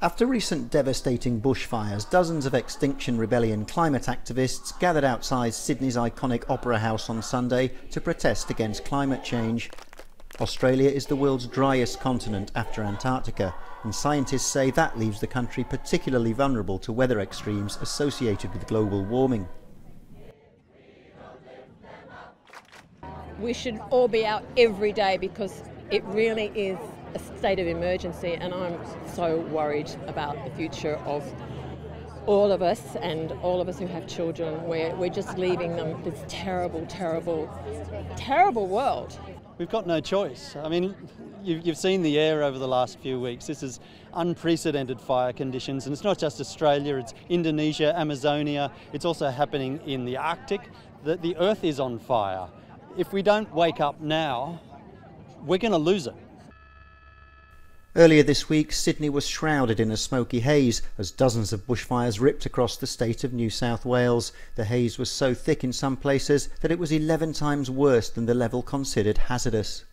After recent devastating bushfires, dozens of Extinction Rebellion climate activists gathered outside Sydney's iconic Opera House on Sunday to protest against climate change. Australia is the world's driest continent after Antarctica, and scientists say that leaves the country particularly vulnerable to weather extremes associated with global warming. We should all be out every day because it really is a state of emergency, and I'm so worried about the future of all of us and all of us who have children. We're, we're just leaving them this terrible, terrible, terrible world. We've got no choice. I mean, you've, seen the air over the last few weeks. This is unprecedented fire conditions, and it's not just Australia, it's Indonesia, Amazonia, it's also happening in the Arctic. The, the earth is on fire. If we don't wake up now, we're going to lose it. Earlier this week, Sydney was shrouded in a smoky haze as dozens of bushfires ripped across the state of New South Wales. The haze was so thick in some places that it was 11 times worse than the level considered hazardous.